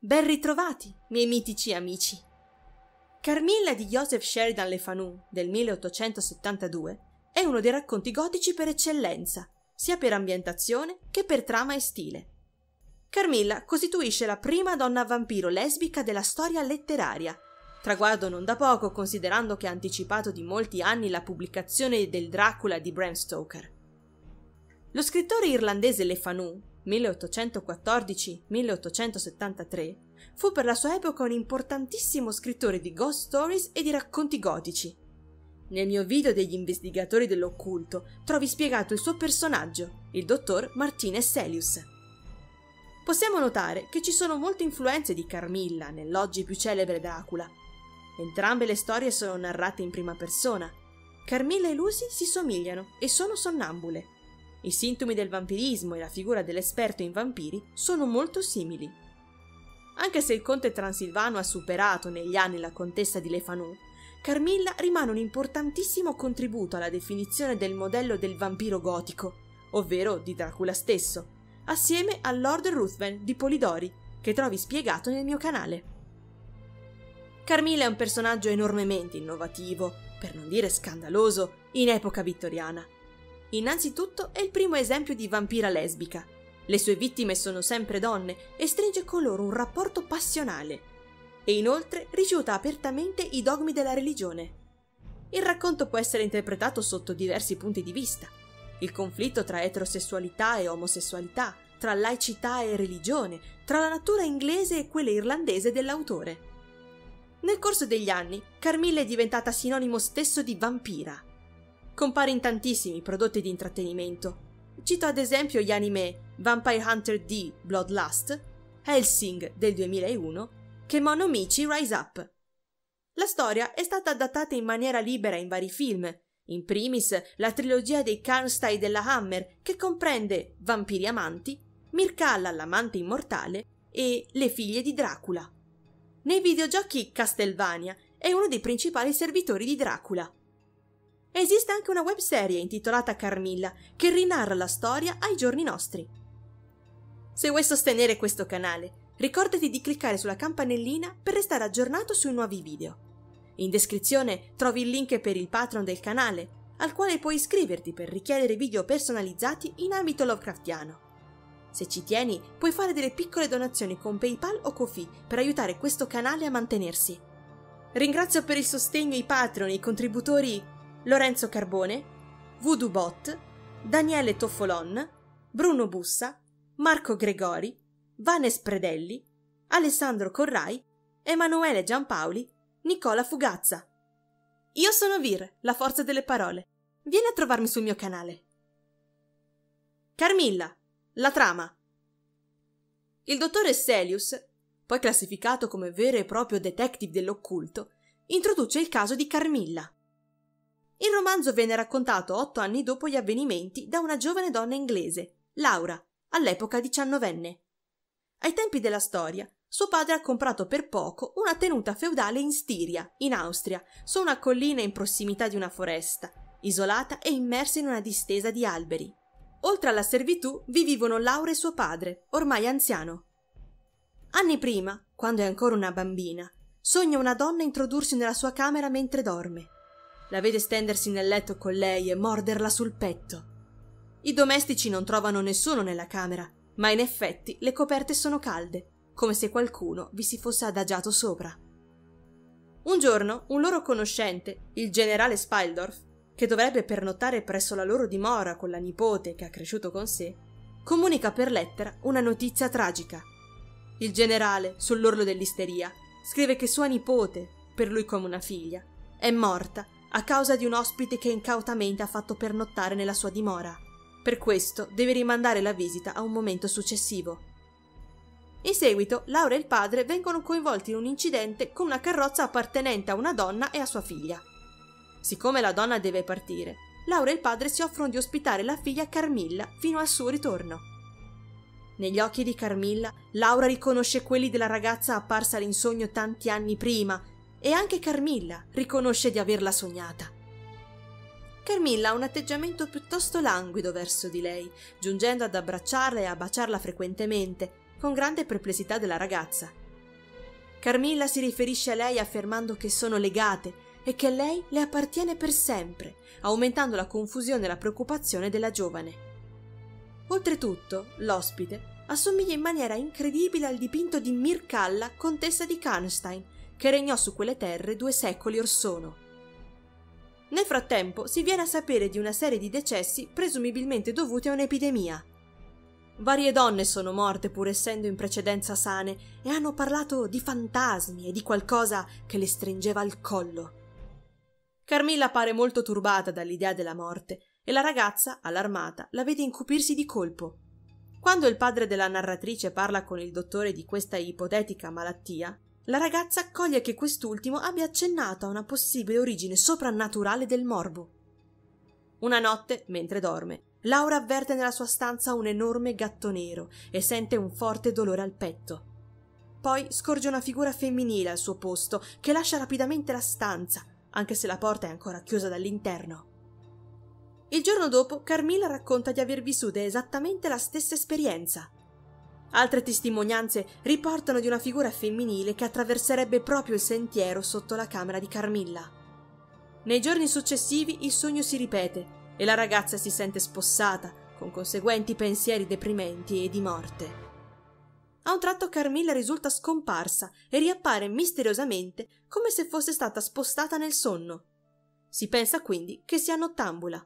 Ben ritrovati, miei mitici amici. Carmilla di Joseph Sheridan Le Fanu del 1872 è uno dei racconti gotici per eccellenza, sia per ambientazione che per trama e stile. Carmilla costituisce la prima donna vampiro lesbica della storia letteraria, traguardo non da poco considerando che ha anticipato di molti anni la pubblicazione del Dracula di Bram Stoker. Lo scrittore irlandese Le Fanu 1814-1873, fu per la sua epoca un importantissimo scrittore di ghost stories e di racconti gotici. Nel mio video degli investigatori dell'occulto trovi spiegato il suo personaggio, il dottor Martinez Celius. Possiamo notare che ci sono molte influenze di Carmilla nell'oggi più celebre Dracula. Entrambe le storie sono narrate in prima persona. Carmilla e Lucy si somigliano e sono sonnambule i sintomi del vampirismo e la figura dell'esperto in vampiri sono molto simili. Anche se il conte transilvano ha superato negli anni la contessa di Lefanu, Carmilla rimane un importantissimo contributo alla definizione del modello del vampiro gotico, ovvero di Dracula stesso, assieme a Lord Ruthven di Polidori, che trovi spiegato nel mio canale. Carmilla è un personaggio enormemente innovativo, per non dire scandaloso, in epoca vittoriana Innanzitutto è il primo esempio di vampira lesbica. Le sue vittime sono sempre donne e stringe con loro un rapporto passionale. E inoltre rifiuta apertamente i dogmi della religione. Il racconto può essere interpretato sotto diversi punti di vista. Il conflitto tra eterosessualità e omosessualità, tra laicità e religione, tra la natura inglese e quella irlandese dell'autore. Nel corso degli anni, Carmilla è diventata sinonimo stesso di vampira compare in tantissimi prodotti di intrattenimento. Cito ad esempio gli anime Vampire Hunter D Bloodlust, Helsing del 2001, Kemonomichi Rise Up. La storia è stata adattata in maniera libera in vari film, in primis la trilogia dei Karnstein della Hammer, che comprende Vampiri Amanti, Mirkalla l'amante immortale e Le figlie di Dracula. Nei videogiochi Castlevania è uno dei principali servitori di Dracula. Esiste anche una webserie intitolata Carmilla che rinarra la storia ai giorni nostri. Se vuoi sostenere questo canale, ricordati di cliccare sulla campanellina per restare aggiornato sui nuovi video. In descrizione trovi il link per il patron del canale, al quale puoi iscriverti per richiedere video personalizzati in ambito Lovecraftiano. Se ci tieni, puoi fare delle piccole donazioni con PayPal o Kofi per aiutare questo canale a mantenersi. Ringrazio per il sostegno i patron e i contributori Lorenzo Carbone, Voodoo Bot, Daniele Toffolon, Bruno Bussa, Marco Gregori, Vanes Predelli, Alessandro Corrai, Emanuele Giampaoli, Nicola Fugazza. Io sono Vir, la forza delle parole. Vieni a trovarmi sul mio canale. Carmilla, la trama. Il dottore Celius, poi classificato come vero e proprio detective dell'occulto, introduce il caso di Carmilla, il romanzo venne raccontato otto anni dopo gli avvenimenti da una giovane donna inglese, Laura, all'epoca diciannovenne. Ai tempi della storia, suo padre ha comprato per poco una tenuta feudale in Stiria, in Austria, su una collina in prossimità di una foresta, isolata e immersa in una distesa di alberi. Oltre alla servitù vi vivono Laura e suo padre, ormai anziano. Anni prima, quando è ancora una bambina, sogna una donna introdursi nella sua camera mentre dorme. La vede stendersi nel letto con lei e morderla sul petto. I domestici non trovano nessuno nella camera, ma in effetti le coperte sono calde, come se qualcuno vi si fosse adagiato sopra. Un giorno un loro conoscente, il generale Spildorf, che dovrebbe pernottare presso la loro dimora con la nipote che ha cresciuto con sé, comunica per lettera una notizia tragica. Il generale, sull'orlo dell'isteria, scrive che sua nipote, per lui come una figlia, è morta a causa di un ospite che incautamente ha fatto pernottare nella sua dimora. Per questo deve rimandare la visita a un momento successivo. In seguito, Laura e il padre vengono coinvolti in un incidente con una carrozza appartenente a una donna e a sua figlia. Siccome la donna deve partire, Laura e il padre si offrono di ospitare la figlia Carmilla fino al suo ritorno. Negli occhi di Carmilla, Laura riconosce quelli della ragazza apparsa in sogno tanti anni prima e anche Carmilla riconosce di averla sognata. Carmilla ha un atteggiamento piuttosto languido verso di lei, giungendo ad abbracciarla e a baciarla frequentemente, con grande perplessità della ragazza, Carmilla si riferisce a lei affermando che sono legate e che lei le appartiene per sempre, aumentando la confusione e la preoccupazione della giovane. Oltretutto, l'ospite assomiglia in maniera incredibile al dipinto di Mircalla, contessa di Karnstein, che regnò su quelle terre due secoli or sono. Nel frattempo si viene a sapere di una serie di decessi presumibilmente dovuti a un'epidemia. Varie donne sono morte pur essendo in precedenza sane e hanno parlato di fantasmi e di qualcosa che le stringeva al collo. Carmilla pare molto turbata dall'idea della morte e la ragazza, allarmata, la vede incupirsi di colpo. Quando il padre della narratrice parla con il dottore di questa ipotetica malattia, la ragazza accoglie che quest'ultimo abbia accennato a una possibile origine soprannaturale del morbo. Una notte, mentre dorme, Laura avverte nella sua stanza un enorme gatto nero e sente un forte dolore al petto. Poi scorge una figura femminile al suo posto che lascia rapidamente la stanza, anche se la porta è ancora chiusa dall'interno. Il giorno dopo Carmilla racconta di aver vissuto esattamente la stessa esperienza. Altre testimonianze riportano di una figura femminile che attraverserebbe proprio il sentiero sotto la camera di Carmilla. Nei giorni successivi il sogno si ripete e la ragazza si sente spossata, con conseguenti pensieri deprimenti e di morte. A un tratto Carmilla risulta scomparsa e riappare misteriosamente come se fosse stata spostata nel sonno. Si pensa quindi che sia nottambula.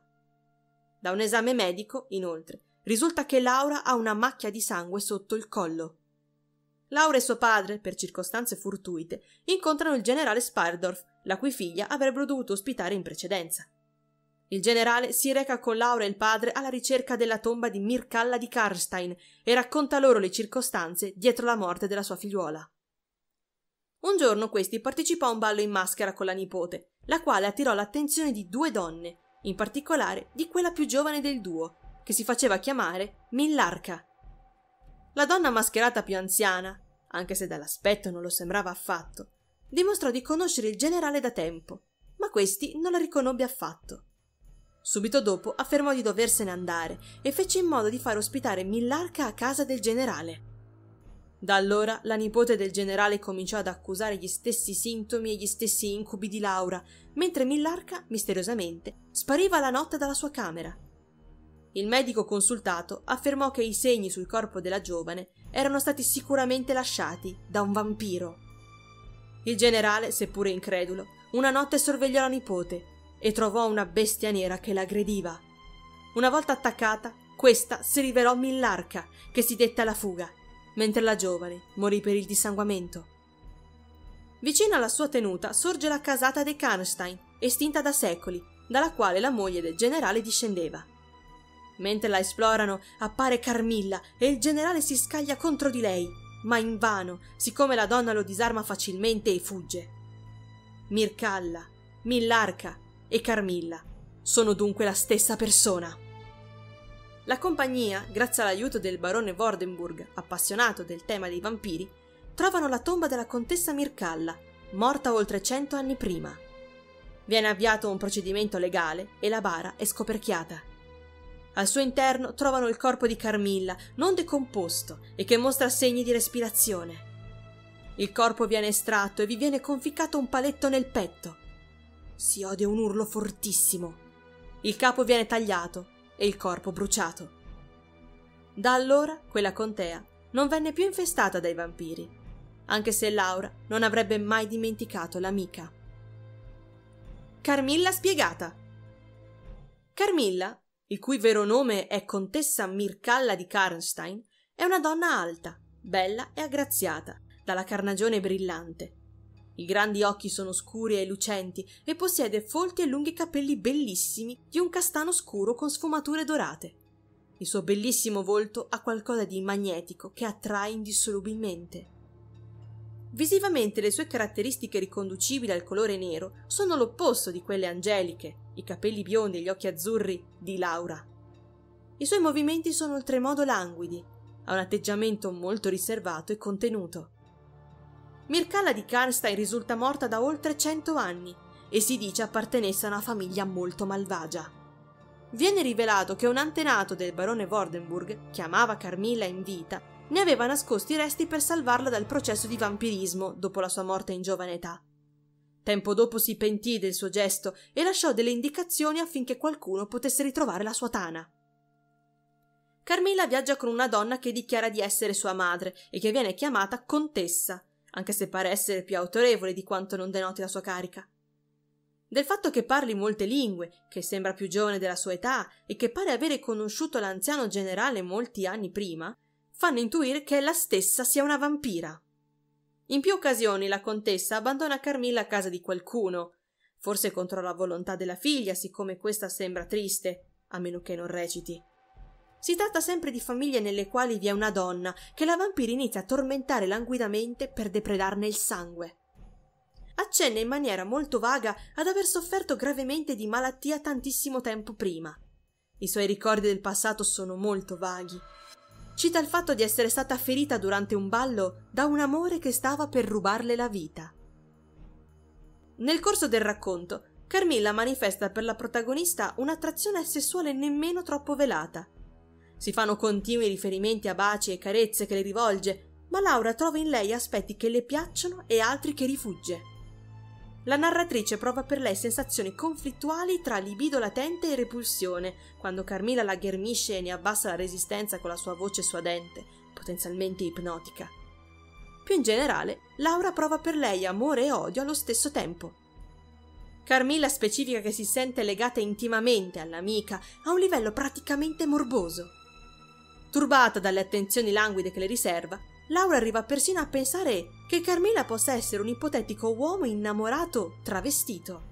Da un esame medico, inoltre, risulta che Laura ha una macchia di sangue sotto il collo. Laura e suo padre, per circostanze fortuite, incontrano il generale Spardorf, la cui figlia avrebbero dovuto ospitare in precedenza. Il generale si reca con Laura e il padre alla ricerca della tomba di Mircalla di Karstein e racconta loro le circostanze dietro la morte della sua figliuola. Un giorno questi partecipò a un ballo in maschera con la nipote, la quale attirò l'attenzione di due donne, in particolare di quella più giovane del duo, che si faceva chiamare Millarca. La donna mascherata più anziana, anche se dall'aspetto non lo sembrava affatto, dimostrò di conoscere il generale da tempo, ma questi non la riconobbe affatto. Subito dopo affermò di doversene andare e fece in modo di far ospitare Millarca a casa del generale. Da allora la nipote del generale cominciò ad accusare gli stessi sintomi e gli stessi incubi di Laura, mentre Millarca, misteriosamente, spariva la notte dalla sua camera. Il medico consultato affermò che i segni sul corpo della giovane erano stati sicuramente lasciati da un vampiro. Il generale, seppure incredulo, una notte sorvegliò la nipote e trovò una bestia nera che l'aggrediva. Una volta attaccata, questa si rivelò Millarca, che si dette alla fuga, mentre la giovane morì per il dissanguamento. Vicino alla sua tenuta sorge la casata dei Karnstein, estinta da secoli, dalla quale la moglie del generale discendeva. Mentre la esplorano, appare Carmilla e il generale si scaglia contro di lei, ma invano, siccome la donna lo disarma facilmente e fugge. Mircalla, Millarca e Carmilla. Sono dunque la stessa persona. La compagnia, grazie all'aiuto del barone Vordenburg, appassionato del tema dei vampiri, trovano la tomba della contessa Mircalla, morta oltre cento anni prima. Viene avviato un procedimento legale e la bara è scoperchiata. Al suo interno trovano il corpo di Carmilla, non decomposto e che mostra segni di respirazione. Il corpo viene estratto e vi viene conficcato un paletto nel petto, si ode un urlo fortissimo. Il capo viene tagliato e il corpo bruciato. Da allora quella contea non venne più infestata dai vampiri, anche se Laura non avrebbe mai dimenticato l'amica. Carmilla spiegata. Carmilla, il cui vero nome è contessa Mircalla di Karnstein, è una donna alta, bella e aggraziata, dalla carnagione brillante, i grandi occhi sono scuri e lucenti e possiede folti e lunghi capelli bellissimi di un castano scuro con sfumature dorate. Il suo bellissimo volto ha qualcosa di magnetico che attrae indissolubilmente. Visivamente le sue caratteristiche riconducibili al colore nero sono l'opposto di quelle angeliche, i capelli biondi e gli occhi azzurri di Laura. I suoi movimenti sono oltremodo languidi, ha un atteggiamento molto riservato e contenuto. Mircalla di Karnstein risulta morta da oltre cento anni e si dice appartenesse a una famiglia molto malvagia. Viene rivelato che un antenato del barone Vordenburg, che amava Carmilla in vita, ne aveva nascosti i resti per salvarla dal processo di vampirismo dopo la sua morte in giovane età. Tempo dopo si pentì del suo gesto e lasciò delle indicazioni affinché qualcuno potesse ritrovare la sua tana. Carmilla viaggia con una donna che dichiara di essere sua madre e che viene chiamata contessa, anche se pare essere più autorevole di quanto non denoti la sua carica. Del fatto che parli molte lingue, che sembra più giovane della sua età e che pare avere conosciuto l'anziano generale molti anni prima, fanno intuire che ella stessa sia una vampira. In più occasioni la contessa abbandona Carmilla a casa di qualcuno, forse contro la volontà della figlia, siccome questa sembra triste, a meno che non reciti. Si tratta sempre di famiglie nelle quali vi è una donna che la vampira inizia a tormentare languidamente per depredarne il sangue. Accenna in maniera molto vaga ad aver sofferto gravemente di malattia tantissimo tempo prima. I suoi ricordi del passato sono molto vaghi. Cita il fatto di essere stata ferita durante un ballo da un amore che stava per rubarle la vita. Nel corso del racconto, Carmilla manifesta per la protagonista un'attrazione sessuale nemmeno troppo velata si fanno continui riferimenti a baci e carezze che le rivolge, ma Laura trova in lei aspetti che le piacciono e altri che rifugge. La narratrice prova per lei sensazioni conflittuali tra libido latente e repulsione, quando Carmila la ghermisce e ne abbassa la resistenza con la sua voce suadente, potenzialmente ipnotica. Più in generale, Laura prova per lei amore e odio allo stesso tempo. Carmilla specifica che si sente legata intimamente all'amica a un livello praticamente morboso. Turbata dalle attenzioni languide che le riserva, Laura arriva persino a pensare che Carmilla possa essere un ipotetico uomo innamorato travestito.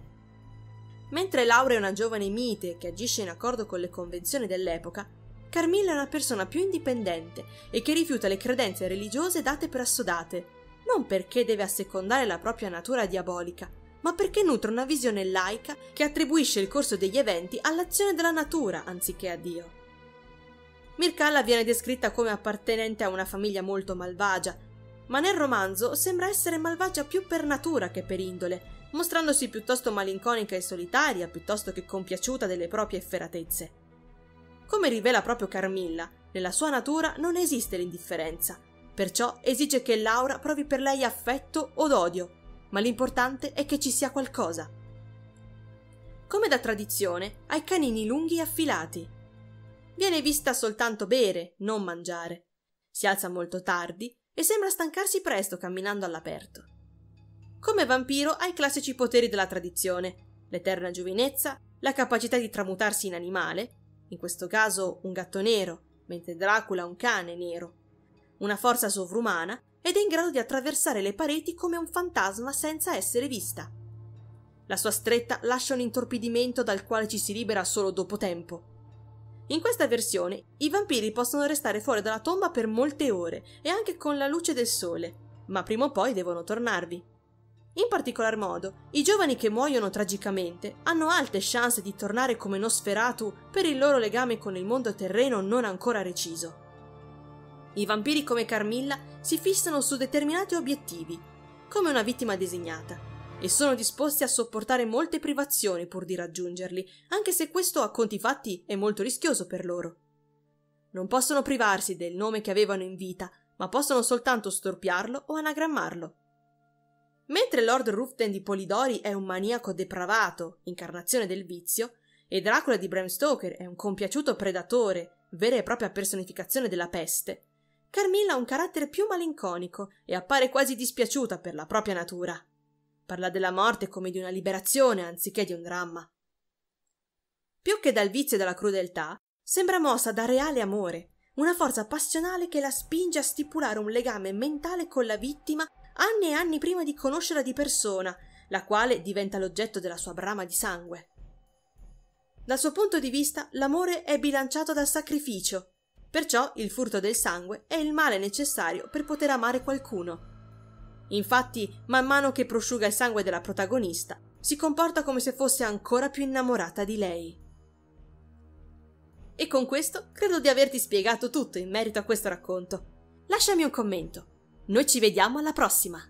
Mentre Laura è una giovane mite che agisce in accordo con le convenzioni dell'epoca, Carmilla è una persona più indipendente e che rifiuta le credenze religiose date per assodate, non perché deve assecondare la propria natura diabolica, ma perché nutre una visione laica che attribuisce il corso degli eventi all'azione della natura anziché a Dio. Mircalla viene descritta come appartenente a una famiglia molto malvagia, ma nel romanzo sembra essere malvagia più per natura che per indole, mostrandosi piuttosto malinconica e solitaria piuttosto che compiaciuta delle proprie efferatezze. Come rivela proprio Carmilla, nella sua natura non esiste l'indifferenza, perciò esige che Laura provi per lei affetto od odio, ma l'importante è che ci sia qualcosa. Come da tradizione, ha i canini lunghi e affilati, Viene vista soltanto bere, non mangiare. Si alza molto tardi e sembra stancarsi presto camminando all'aperto. Come vampiro ha i classici poteri della tradizione, l'eterna giovinezza, la capacità di tramutarsi in animale, in questo caso un gatto nero, mentre Dracula un cane nero, una forza sovrumana ed è in grado di attraversare le pareti come un fantasma senza essere vista. La sua stretta lascia un intorpidimento dal quale ci si libera solo dopo tempo. In questa versione i vampiri possono restare fuori dalla tomba per molte ore e anche con la luce del sole, ma prima o poi devono tornarvi. In particolar modo, i giovani che muoiono tragicamente hanno alte chance di tornare come Nosferatu per il loro legame con il mondo terreno non ancora reciso. I vampiri come Carmilla si fissano su determinati obiettivi, come una vittima designata, e sono disposti a sopportare molte privazioni pur di raggiungerli, anche se questo a conti fatti è molto rischioso per loro. Non possono privarsi del nome che avevano in vita, ma possono soltanto storpiarlo o anagrammarlo. Mentre Lord Ruften di Polidori è un maniaco depravato, incarnazione del vizio, e Dracula di Bram Stoker è un compiaciuto predatore, vera e propria personificazione della peste, Carmilla ha un carattere più malinconico e appare quasi dispiaciuta per la propria natura. Parla della morte come di una liberazione anziché di un dramma. Più che dal vizio e dalla crudeltà, sembra mossa da reale amore, una forza passionale che la spinge a stipulare un legame mentale con la vittima anni e anni prima di conoscerla di persona, la quale diventa l'oggetto della sua brama di sangue. Dal suo punto di vista, l'amore è bilanciato dal sacrificio, perciò il furto del sangue è il male necessario per poter amare qualcuno. Infatti, man mano che prosciuga il sangue della protagonista, si comporta come se fosse ancora più innamorata di lei. E con questo credo di averti spiegato tutto in merito a questo racconto. Lasciami un commento. Noi ci vediamo alla prossima!